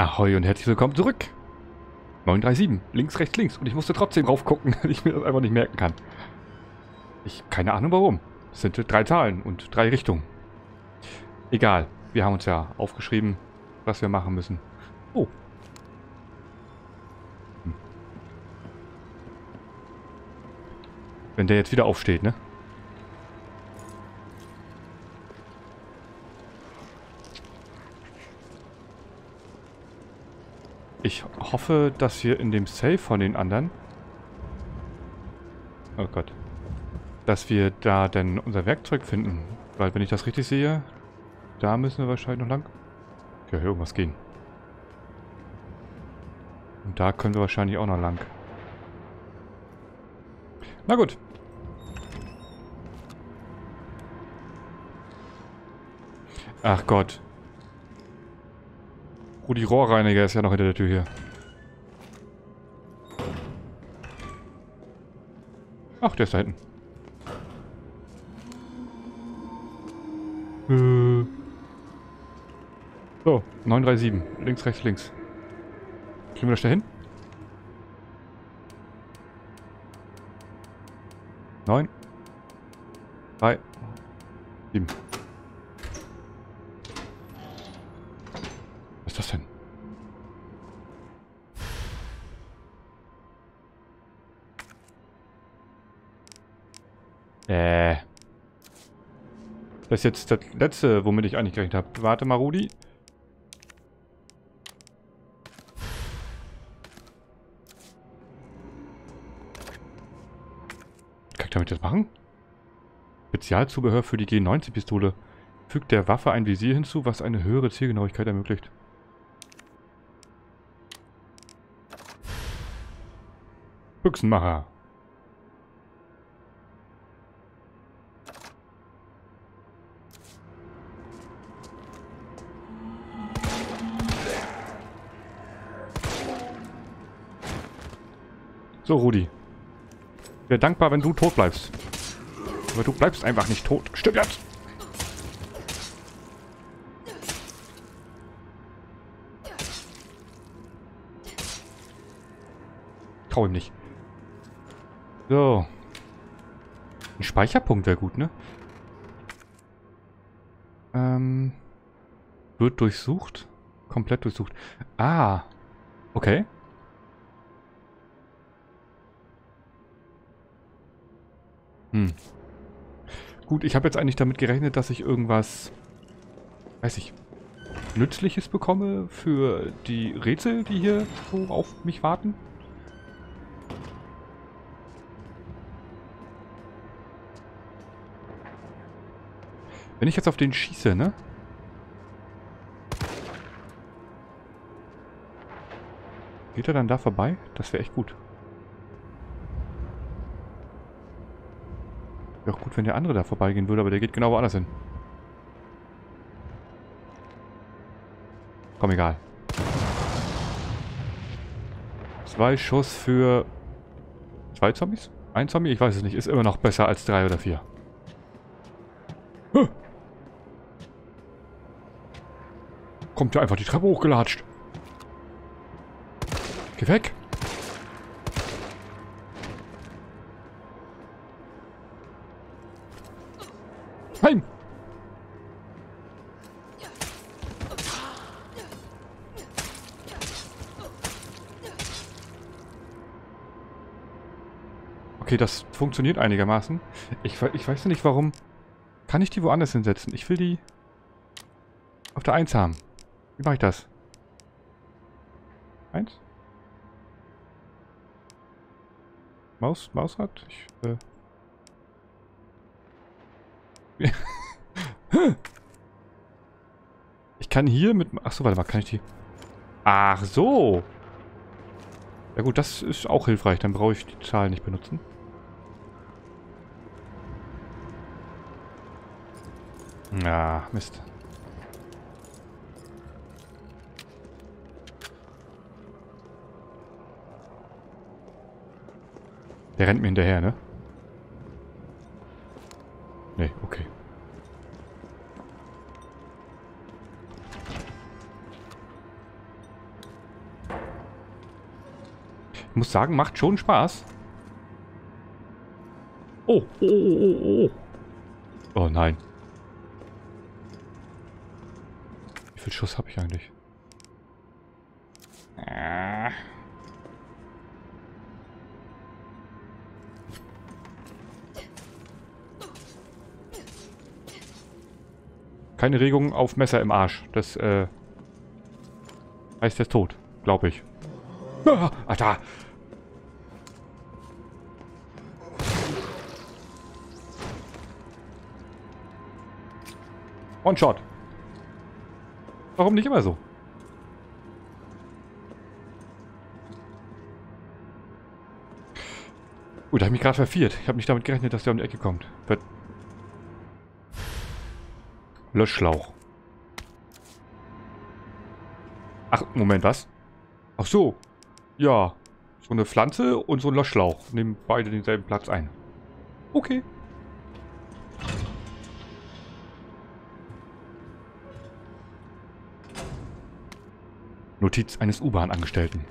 Ahoi und herzlich willkommen zurück. 937, links, rechts, links. Und ich musste trotzdem drauf gucken, weil ich mir das einfach nicht merken kann. Ich, keine Ahnung warum. Es sind drei Zahlen und drei Richtungen. Egal, wir haben uns ja aufgeschrieben, was wir machen müssen. Oh. Hm. Wenn der jetzt wieder aufsteht, ne? Ich hoffe, dass wir in dem Safe von den anderen... Oh Gott. Dass wir da denn unser Werkzeug finden. Weil, wenn ich das richtig sehe, da müssen wir wahrscheinlich noch lang. Ja, irgendwas gehen. Und da können wir wahrscheinlich auch noch lang. Na gut. Ach Gott. Rudi Rohrreiniger ist ja noch hinter der Tür hier. Ach, der ist da hinten. Äh. So, 937. Links, rechts, links. Kriegen wir das da hin? 9. ist jetzt das letzte, womit ich eigentlich gerechnet habe. Warte mal, Rudi. Kann ich damit das machen? Spezialzubehör für die G90-Pistole. Fügt der Waffe ein Visier hinzu, was eine höhere Zielgenauigkeit ermöglicht. Büchsenmacher. So, Rudi. Ich wäre dankbar, wenn du tot bleibst. Aber du bleibst einfach nicht tot. Stimmt jetzt! Trau ihm nicht. So. Ein Speicherpunkt wäre gut, ne? Ähm. Wird durchsucht? Komplett durchsucht. Ah. Okay. Hm. Gut, ich habe jetzt eigentlich damit gerechnet, dass ich irgendwas, weiß ich, Nützliches bekomme für die Rätsel, die hier so auf mich warten. Wenn ich jetzt auf den schieße, ne? Geht er dann da vorbei? Das wäre echt gut. Wäre auch gut, wenn der andere da vorbeigehen würde, aber der geht genau woanders hin. Komm, egal. Zwei Schuss für... Zwei Zombies? Ein Zombie? Ich weiß es nicht. Ist immer noch besser als drei oder vier. Kommt ja einfach die Treppe hochgelatscht. Geh weg. Okay, das funktioniert einigermaßen. Ich, ich weiß nicht, warum... Kann ich die woanders hinsetzen? Ich will die auf der 1 haben. Wie mache ich das? 1? Maus, Mausrad? Ich, äh ich kann hier mit... Achso, warte mal, kann ich die... Ach so. Ja gut, das ist auch hilfreich. Dann brauche ich die Zahl nicht benutzen. Ja, Mist. Der rennt mir hinterher, ne? Nee, okay. Ich muss sagen, macht schon Spaß. Oh, oh, oh, oh, oh. Oh nein. Wie viel Schuss habe ich eigentlich? Keine Regung auf Messer im Arsch. Das, äh... Heißt der tot. Glaube ich. Ah, Alter! One-Shot. Warum nicht immer so? Gut, da habe ich mich gerade verfiert. Ich habe nicht damit gerechnet, dass der um die Ecke kommt. Wird Löschschlauch. Ach, Moment, was? Ach so. Ja. So eine Pflanze und so ein Löschschlauch. Nehmen beide denselben Platz ein. Okay. Notiz eines U-Bahn-Angestellten.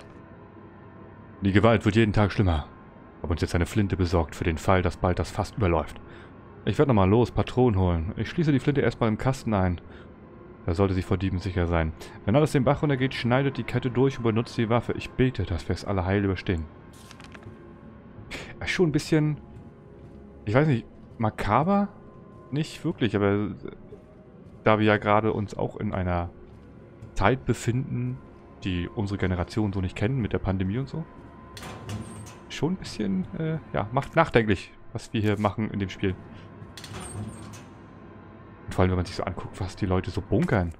Die Gewalt wird jeden Tag schlimmer. Hab uns jetzt eine Flinte besorgt für den Fall, dass bald das Fass überläuft. Ich werde nochmal los, Patronen holen. Ich schließe die Flinte erstmal im Kasten ein. Da sollte sich vor Dieben sicher sein. Wenn alles den Bach runtergeht, schneidet die Kette durch und benutzt die Waffe. Ich bete, dass wir es alle heil überstehen. Ja, schon ein bisschen... Ich weiß nicht, makaber? Nicht wirklich, aber da wir ja gerade uns auch in einer Zeit befinden, die unsere Generation so nicht kennen, mit der Pandemie und so. Schon ein bisschen, äh, ja, macht nachdenklich, was wir hier machen in dem Spiel. Und vor allem, wenn man sich so anguckt, was die Leute so bunkern.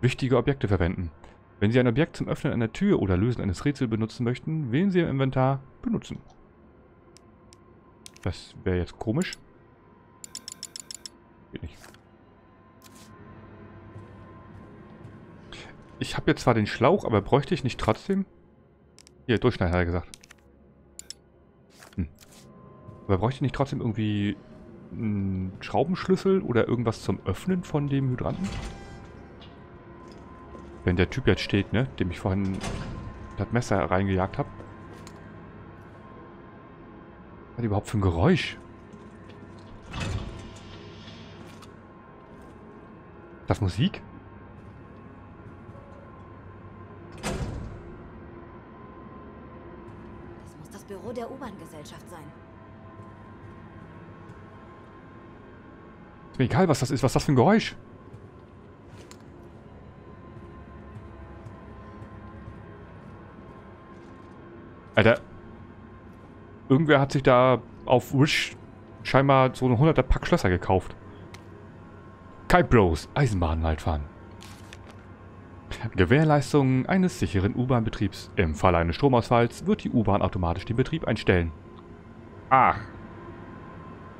Wichtige Objekte verwenden. Wenn Sie ein Objekt zum Öffnen einer Tür oder Lösen eines Rätsels benutzen möchten, wählen Sie im Inventar Benutzen. Das wäre jetzt komisch. Geht nicht. Ich habe jetzt zwar den Schlauch, aber bräuchte ich nicht trotzdem... Hier, Durchschneiden hat er gesagt. Hm. Aber bräuchte ich nicht trotzdem irgendwie einen Schraubenschlüssel oder irgendwas zum Öffnen von dem Hydranten? Wenn der Typ jetzt steht, ne? Dem ich vorhin das Messer reingejagt habe. Was hat überhaupt für ein Geräusch? Das Musik? Der U-Bahn-Gesellschaft sein. Ist mir egal, was das ist. Was ist das für ein Geräusch? Alter. Irgendwer hat sich da auf Wish scheinbar so ein 100er Pack Schlösser gekauft. Kai Bros, Eisenbahnleitfahren. Gewährleistung eines sicheren U-Bahn-Betriebs. Im Falle eines Stromausfalls wird die U-Bahn automatisch den Betrieb einstellen. Ach,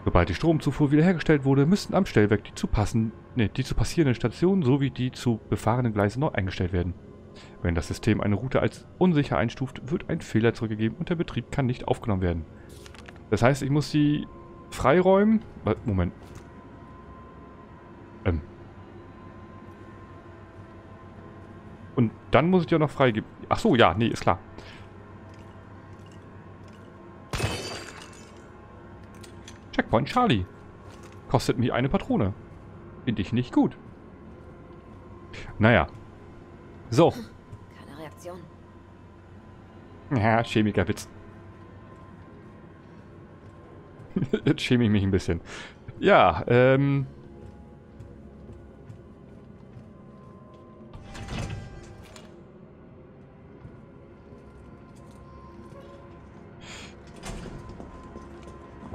Sobald die Stromzufuhr wiederhergestellt wurde, müssten am Stellwerk die zu, passen, nee, die zu passierenden Stationen sowie die zu befahrenen Gleise neu eingestellt werden. Wenn das System eine Route als unsicher einstuft, wird ein Fehler zurückgegeben und der Betrieb kann nicht aufgenommen werden. Das heißt, ich muss sie freiräumen. Moment. Ähm. Und dann muss ich auch noch freigeben. Ach so, ja, nee, ist klar. Checkpoint Charlie. Kostet mich eine Patrone. Finde ich nicht gut. Naja. So. Keine Reaktion. Ja, Chemikerwitz. Jetzt schäme ich mich ein bisschen. Ja, ähm...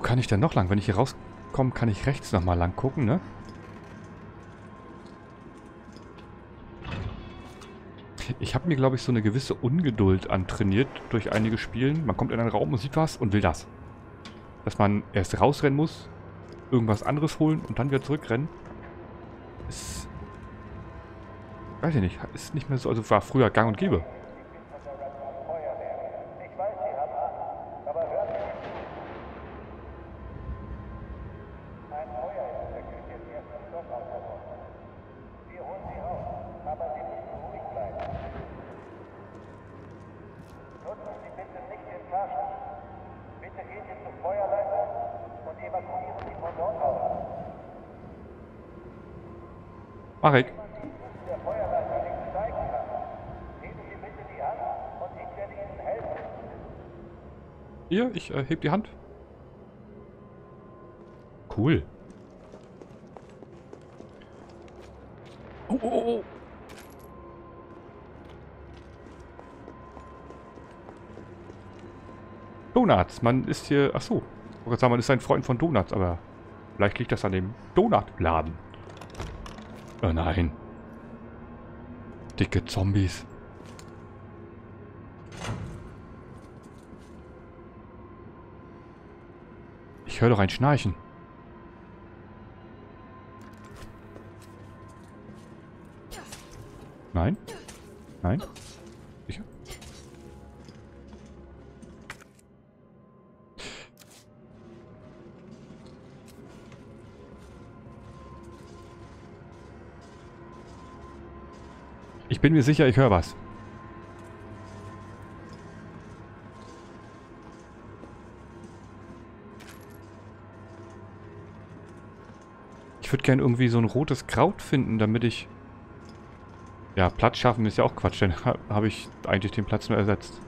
kann ich denn noch lang? Wenn ich hier rauskomme, kann ich rechts nochmal lang gucken, ne? Ich habe mir, glaube ich, so eine gewisse Ungeduld antrainiert durch einige Spielen. Man kommt in einen Raum und sieht was und will das. Dass man erst rausrennen muss, irgendwas anderes holen und dann wieder zurückrennen. Ist... Weiß ich nicht. Ist nicht mehr so... Also war früher gang und gäbe. Marek. Hier, ich äh, heb die Hand. Cool. Oh, oh, oh. Donuts. Man ist hier... Ach so. Ich wollte sagen, man ist ein Freund von Donuts, aber vielleicht liegt das an dem Donutladen. Oh nein. Dicke Zombies. Ich höre doch ein Schnarchen. Nein? Nein? Ich bin mir sicher, ich höre was. Ich würde gerne irgendwie so ein rotes Kraut finden, damit ich... Ja, Platz schaffen ist ja auch Quatsch, dann ha habe ich eigentlich den Platz nur ersetzt.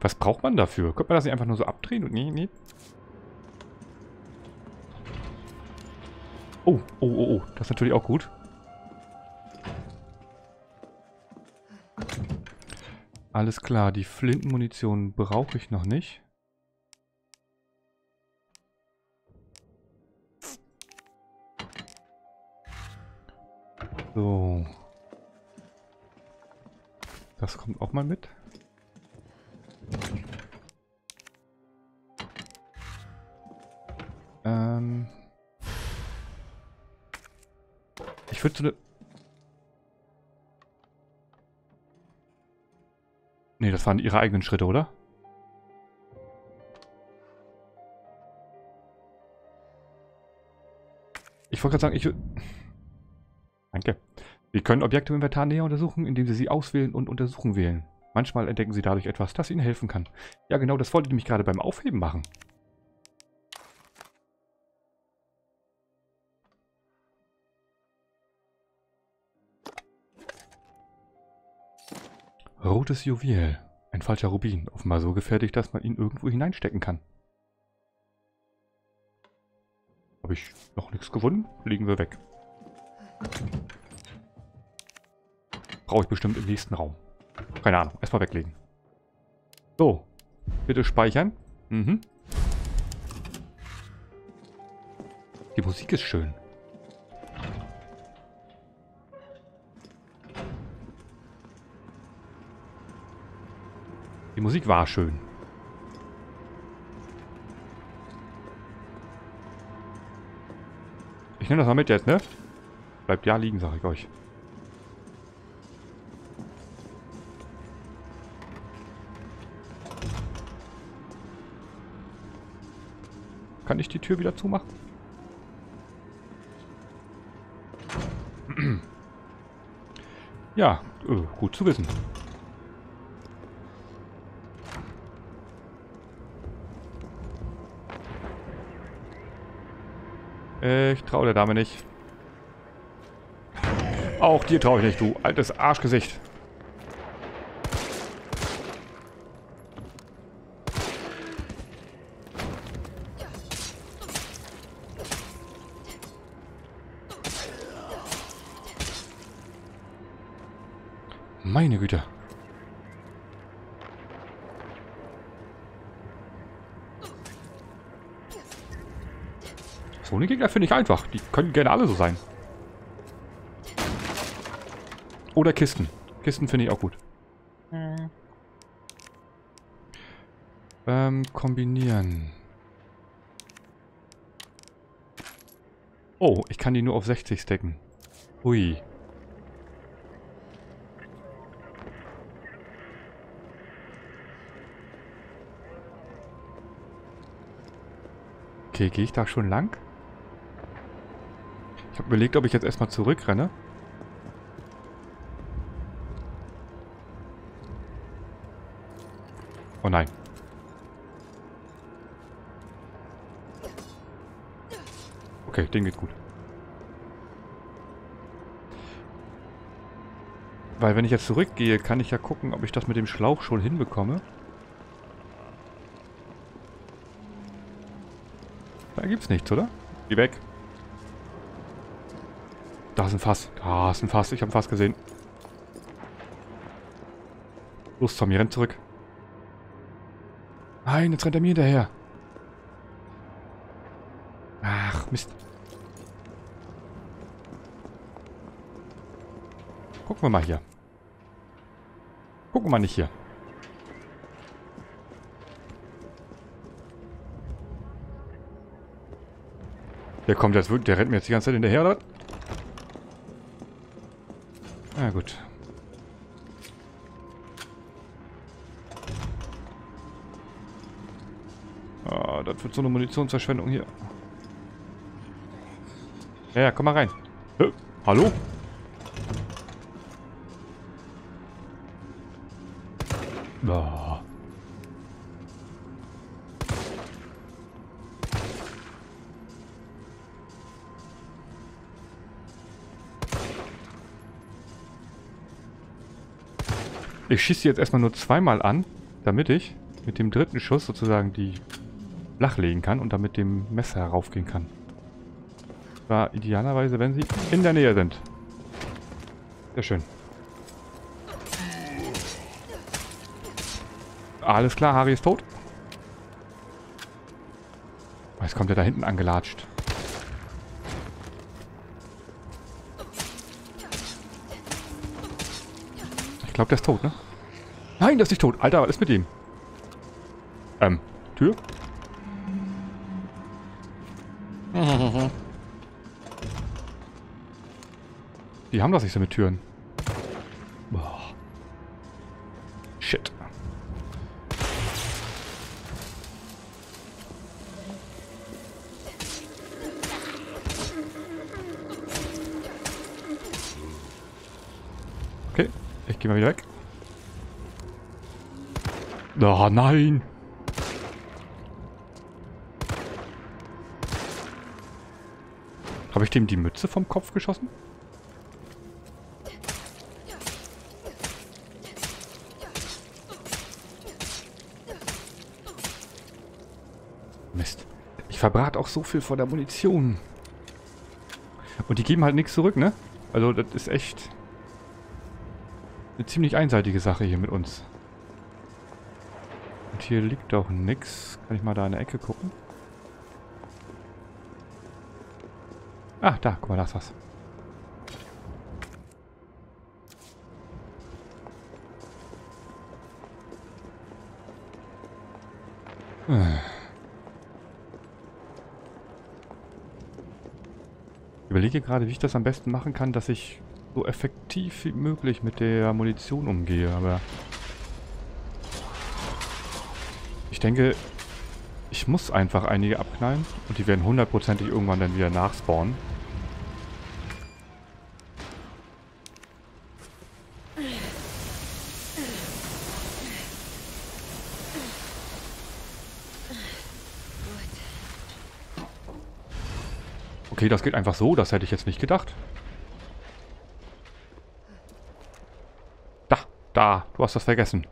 Was braucht man dafür? Könnte man das nicht einfach nur so abdrehen und nee, nee. Oh, oh, oh, oh. Das ist natürlich auch gut. Alles klar, die Flintenmunition brauche ich noch nicht. So. Das kommt auch mal mit. Ich würde so eine... Nee, das waren ihre eigenen Schritte, oder? Ich wollte gerade sagen, ich. Danke. Sie können Objekte im Inventar näher untersuchen, indem Sie sie auswählen und Untersuchen wählen. Manchmal entdecken Sie dadurch etwas, das Ihnen helfen kann. Ja, genau, das wollte ich nämlich gerade beim Aufheben machen. Rotes Juwel. Ein falscher Rubin. Offenbar so gefährlich, dass man ihn irgendwo hineinstecken kann. Habe ich noch nichts gefunden? Legen wir weg. Brauche ich bestimmt im nächsten Raum. Keine Ahnung. Erstmal weglegen. So. Bitte speichern. Mhm. Die Musik ist schön. Die Musik war schön. Ich nehme das mal mit jetzt, ne? Bleibt ja liegen, sag ich euch. Kann ich die Tür wieder zumachen? Ja, äh, gut zu wissen. Ich traue der Dame nicht. Auch dir traue ich nicht, du altes Arschgesicht. Meine Güte. So eine Gegner finde ich einfach. Die können gerne alle so sein. Oder Kisten. Kisten finde ich auch gut. Hm. Ähm, kombinieren. Oh, ich kann die nur auf 60 stacken. Hui. Okay, gehe ich da schon lang? Habe überlegt, ob ich jetzt erstmal zurückrenne. Oh nein. Okay, den geht gut. Weil wenn ich jetzt zurückgehe, kann ich ja gucken, ob ich das mit dem Schlauch schon hinbekomme. Da gibt's nichts, oder? Geh weg. Da ist ein Fass. Da ist ein Fass. Ich habe ein Fass gesehen. Los, Tommy, renn zurück. Nein, jetzt rennt er mir hinterher. Ach, Mist. Gucken wir mal hier. Gucken wir mal nicht hier. Der kommt jetzt wirklich, der rennt mir jetzt die ganze Zeit hinterher, oder? Na gut. Ah, das wird so eine Munitionsverschwendung hier. Ja, ja, komm mal rein. Hä? Hallo? Ich schieße jetzt erstmal nur zweimal an, damit ich mit dem dritten Schuss sozusagen die flachlegen kann und dann mit dem Messer heraufgehen kann. War idealerweise, wenn sie in der Nähe sind. Sehr schön. Alles klar, Harry ist tot. Jetzt kommt er da hinten angelatscht. Ich glaube, der ist tot, ne? Nein, der ist nicht tot. Alter, was ist mit ihm? Ähm, Tür? Die haben das nicht so mit Türen. Boah. Shit. Okay, ich gehe mal wieder weg. Oh nein! Habe ich dem die Mütze vom Kopf geschossen? Mist. Ich verbrate auch so viel vor der Munition. Und die geben halt nichts zurück, ne? Also das ist echt eine ziemlich einseitige Sache hier mit uns. Hier liegt auch nichts. Kann ich mal da in der Ecke gucken? Ah, da, guck mal, da ist was. Ich überlege gerade, wie ich das am besten machen kann, dass ich so effektiv wie möglich mit der Munition umgehe, aber... Ich denke, ich muss einfach einige abknallen und die werden hundertprozentig irgendwann dann wieder nachspawnen. Okay, das geht einfach so. Das hätte ich jetzt nicht gedacht. Da, da. Du hast das vergessen.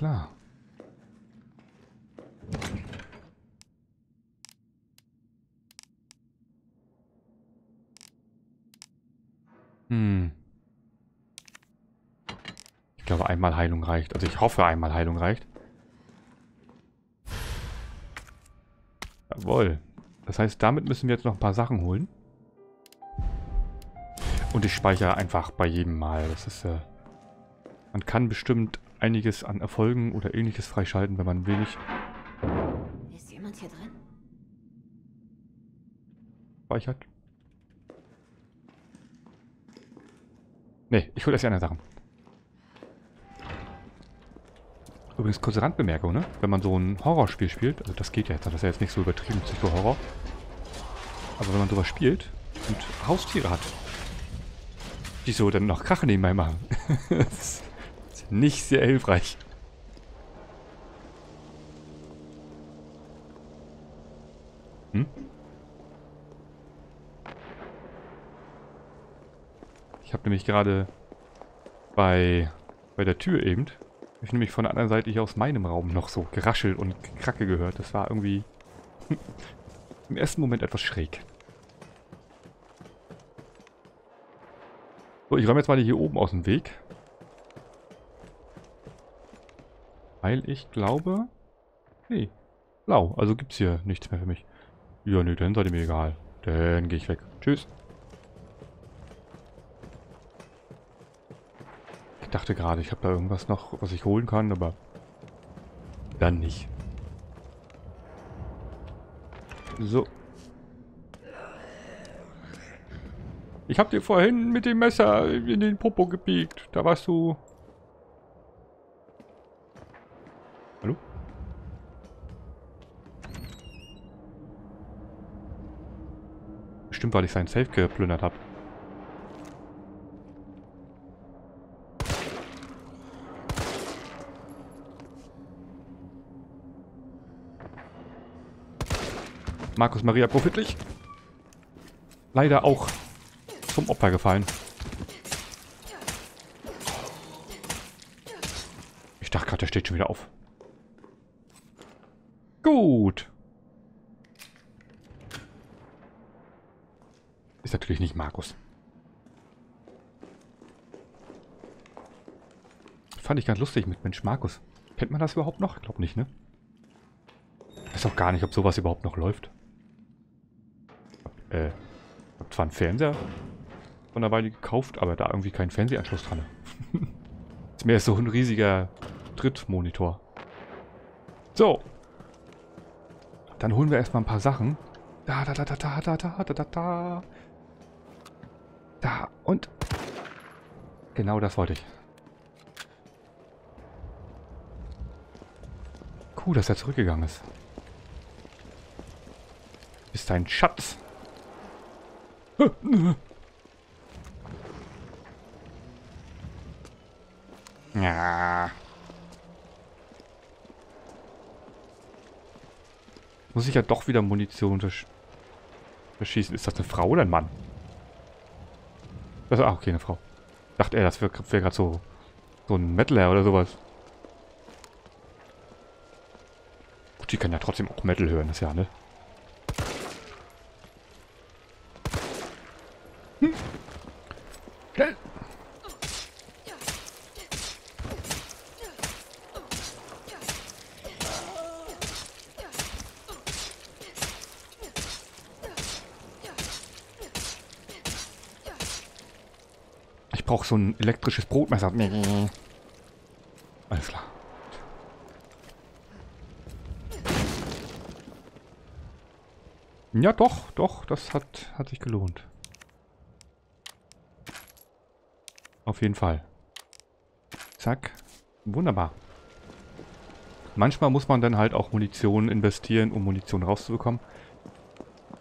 Klar. Hm. Ich glaube, einmal Heilung reicht. Also ich hoffe, einmal Heilung reicht. Jawohl. Das heißt, damit müssen wir jetzt noch ein paar Sachen holen. Und ich speichere einfach bei jedem Mal. Das ist, äh, man kann bestimmt einiges an Erfolgen oder ähnliches freischalten, wenn man wenig... Ist jemand hier drin? Speichert. Nee, ich hole erst die anderen Sachen. Übrigens, kurze Randbemerkung, ne? Wenn man so ein Horrorspiel spielt, also das geht ja jetzt, das ist ja jetzt nicht so übertrieben Psycho-Horror. Aber wenn man sowas spielt, und Haustiere hat. Die so dann noch Krache nebenbei machen. das nicht sehr hilfreich. Hm? Ich habe nämlich gerade bei, bei der Tür eben, ich nämlich von der anderen Seite hier aus meinem Raum noch so geraschelt und Kracke gehört. Das war irgendwie im ersten Moment etwas schräg. So, ich räume jetzt mal hier oben aus dem Weg. Weil ich glaube... Nee, blau. Also gibt es hier nichts mehr für mich. Ja, nee, dann seid ihr mir egal. Dann gehe ich weg. Tschüss. Ich dachte gerade, ich habe da irgendwas noch, was ich holen kann, aber dann nicht. So. Ich hab dir vorhin mit dem Messer in den Popo gepiekt. Da warst du... Hallo? Bestimmt, weil ich sein Safe geplündert habe. Markus Maria Profitlich. Leider auch zum Opfer gefallen. Ich dachte gerade, der steht schon wieder auf. Gut. Ist natürlich nicht Markus. Fand ich ganz lustig mit Mensch Markus. Kennt man das überhaupt noch? Ich glaube nicht, ne? Weiß auch gar nicht, ob sowas überhaupt noch läuft. Äh, hab zwar einen Fernseher von der Weile gekauft, aber da irgendwie kein Fernsehanschluss dran. ist mehr so ein riesiger Drittmonitor. So. Dann holen wir erstmal ein paar Sachen. Da, da, da, da, da, da, da, da, da, da. Da und... Genau das wollte ich. Cool, dass er zurückgegangen ist. Ist ein Schatz. Ja. Muss ich ja doch wieder Munition verschießen. Ist das eine Frau oder ein Mann? Also, ah, okay, eine Frau. Dachte er, das wäre wär gerade so, so ein Metaler oder sowas. Gut, die kann ja trotzdem auch Metal hören, das ja, ne? brauche so ein elektrisches Brotmesser. Alles klar. Ja, doch, doch, das hat, hat sich gelohnt. Auf jeden Fall. Zack. Wunderbar. Manchmal muss man dann halt auch Munition investieren, um Munition rauszubekommen.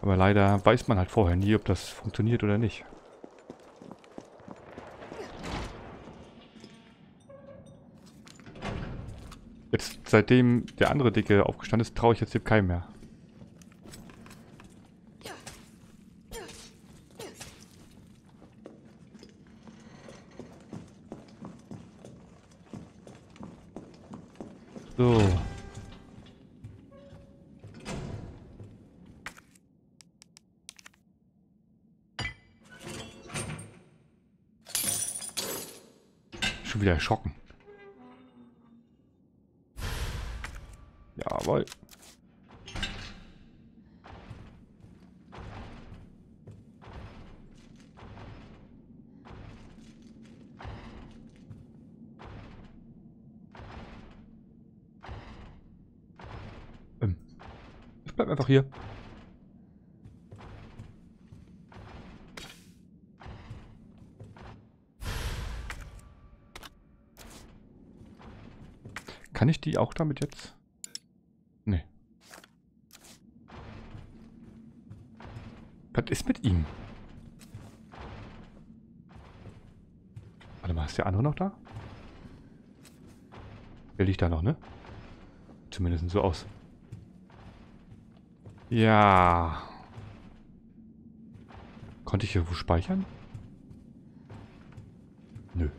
Aber leider weiß man halt vorher nie, ob das funktioniert oder nicht. Jetzt, seitdem der andere Dicke aufgestanden ist, traue ich jetzt hier keinem mehr. bleib einfach hier. Kann ich die auch damit jetzt? Nee. Was ist mit ihm? Warte mal, ist der andere noch da? Will liegt da noch, ne? Zumindest so aus. Ja. Konnte ich irgendwo speichern? Nö.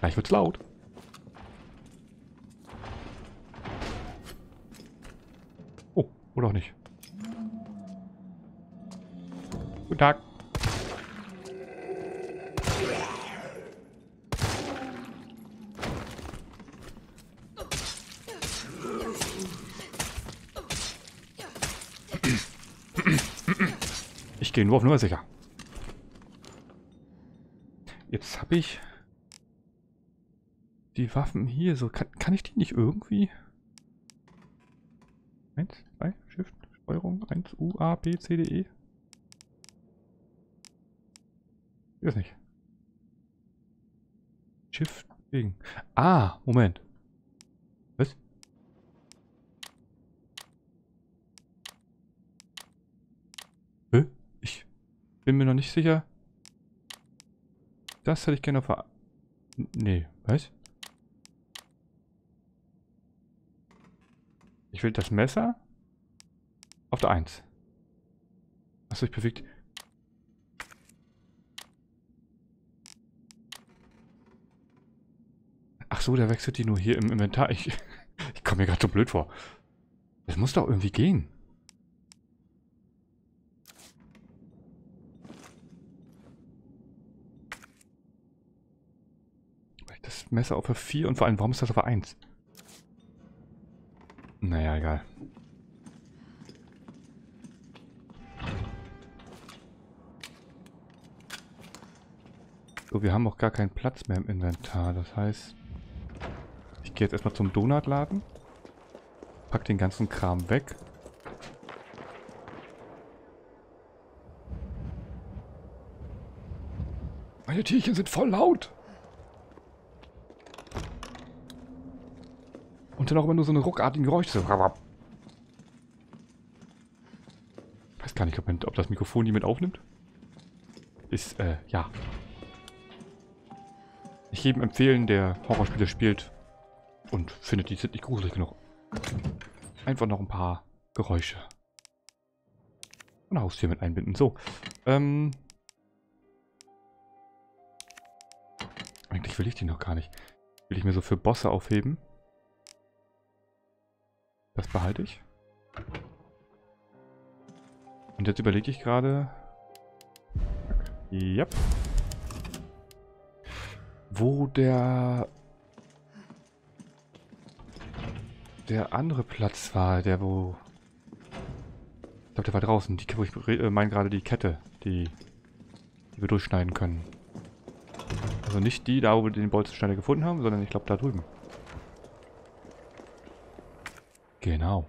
Gleich wird's laut. Oder auch nicht. Guten Tag. Ich gehe nur auf Nummer sicher. Jetzt habe ich die Waffen hier so. Kann, kann ich die nicht irgendwie? 1, 2, Shift, Steuerung, 1, U, A, B, C, D, E. Ich weiß nicht. Shift, wegen. Ah, Moment. Was? Hä? Ich bin mir noch nicht sicher. Das hätte ich gerne ver... Nee, was? Ich will das Messer auf der 1. Achso, ich bewegt. Ach so, der wechselt die nur hier im Inventar. Ich, ich komme mir gerade so blöd vor. Das muss doch irgendwie gehen. Das Messer auf der 4 und vor allem, warum ist das auf der 1? Naja, egal. So, wir haben auch gar keinen Platz mehr im Inventar. Das heißt, ich gehe jetzt erstmal zum Donutladen. Pack den ganzen Kram weg. Meine Tierchen sind voll laut. Und dann auch immer nur so eine ruckartigen Geräusche. Weiß gar nicht, ob das Mikrofon die mit aufnimmt. Ist, äh, ja. Ich jedem empfehlen, der Horrorspiele spielt und findet, die sind nicht gruselig genug. Einfach noch ein paar Geräusche. Und Haustier mit einbinden. So. Ähm. Eigentlich will ich die noch gar nicht. Will ich mir so für Bosse aufheben. Das behalte ich. Und jetzt überlege ich gerade... Yep. Wo der... Der andere Platz war, der wo... Ich glaube, der war draußen. Die, wo ich äh, meine gerade die Kette, die, die wir durchschneiden können. Also nicht die, da wo wir den Bolzenschneider gefunden haben, sondern ich glaube da drüben. Genau.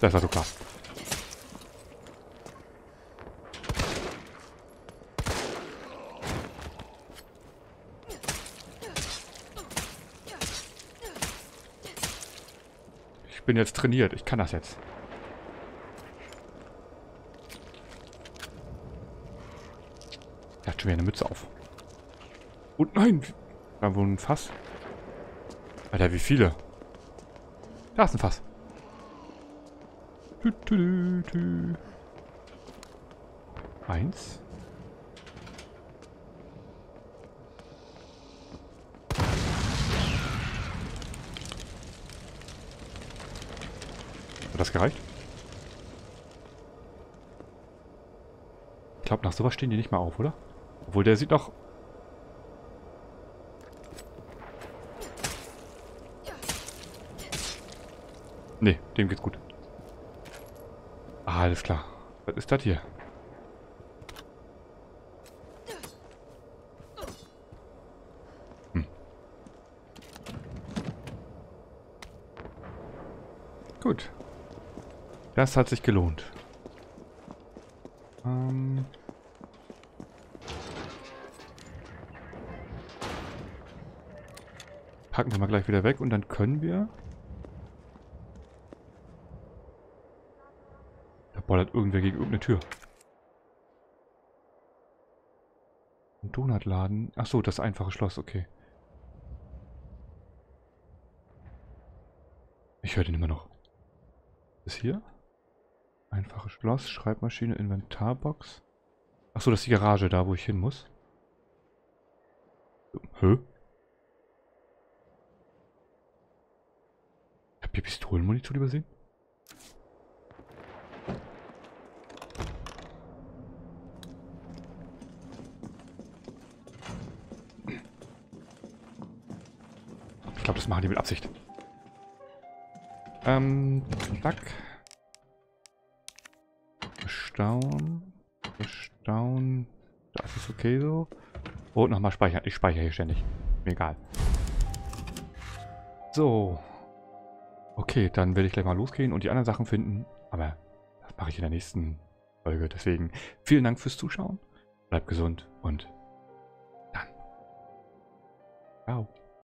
Das war so klar. Ich bin jetzt trainiert. Ich kann das jetzt. schon wieder eine Mütze auf. Und nein! Da wohl ein Fass. Alter, wie viele? Da ist ein Fass. Tü, tü, tü, Eins. Hat das gereicht? Ich glaube, nach sowas stehen die nicht mal auf, oder? Obwohl, der sieht doch... Nee, dem geht's gut. Alles klar. Was ist das hier? Hm. Gut. Das hat sich gelohnt. Ähm... Packen wir mal gleich wieder weg und dann können wir Da bollert irgendwer gegen irgendeine Tür. Ein Donutladen. Achso, das einfache Schloss, okay. Ich höre den immer noch. Ist hier? Einfaches Schloss, Schreibmaschine, Inventarbox. Achso, das ist die Garage, da wo ich hin muss. Hä? Ich hab hier Pistolenmunition übersehen? Machen die mit Absicht. Ähm, zack. Bestaunen. Bestaunen. Das ist okay so. Und nochmal speichern. Ich speichere hier ständig. Mir egal. So. Okay, dann werde ich gleich mal losgehen und die anderen Sachen finden. Aber das mache ich in der nächsten Folge. Deswegen vielen Dank fürs Zuschauen. Bleibt gesund und dann. Ciao.